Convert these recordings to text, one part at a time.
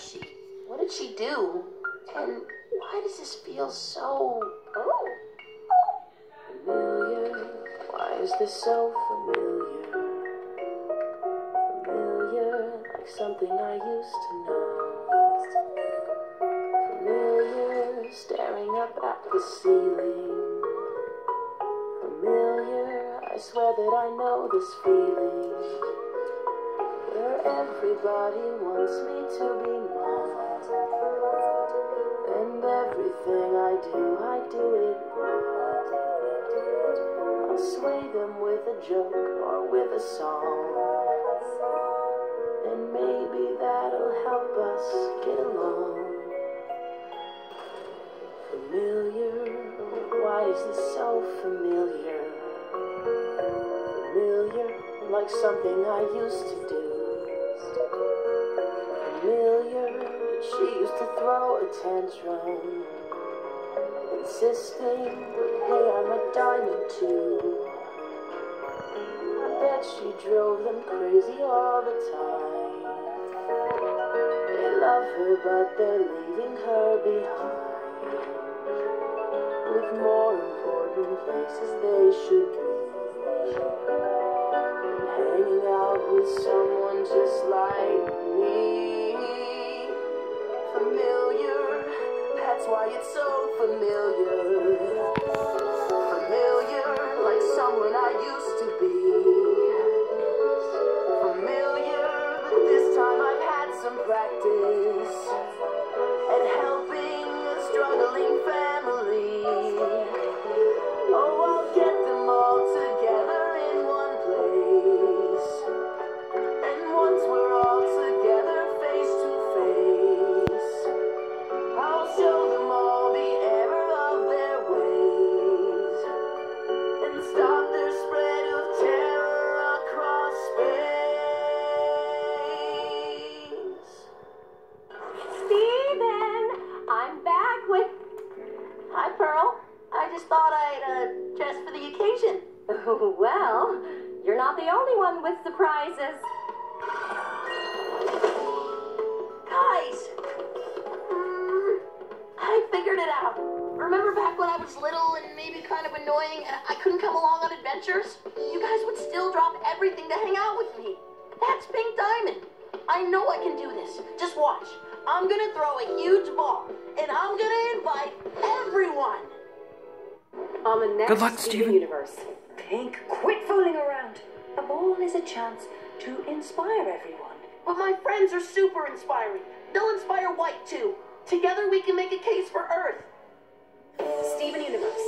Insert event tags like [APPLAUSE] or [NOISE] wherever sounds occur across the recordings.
she? What did she do? And why does this feel so. Oh. Familiar. Why is this so familiar? Familiar, like something I used to know. Familiar, staring up at the ceiling. Familiar, I swear that I know this feeling. Where everybody wants me to be mine. And everything I do, I do it. I'll sway them with a joke or with a song. And maybe that'll help us get along. Familiar, why is this so familiar? Familiar, like something I used to do. Throw a tantrum, insisting, hey, I'm a diamond too. I bet she drove them crazy all the time. They love her, but they're leaving her behind. With more important places they should be. Had just thought I'd uh, dress for the occasion. Oh, [LAUGHS] well, you're not the only one with surprises. Guys, mm, I figured it out. Remember back when I was little and maybe kind of annoying and I couldn't come along on adventures? You guys would still drop everything to hang out with me. That's Pink Diamond. I know I can do this. Just watch. I'm gonna throw a huge ball and I'm gonna invite. On the next Good luck, Steven. Universe. Pink, quit fooling around. A ball is a chance to inspire everyone. But my friends are super inspiring. They'll inspire White too. Together we can make a case for Earth. Steven Universe.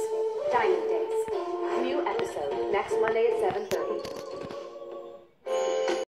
Diamond Days. New episode next Monday at 7.30.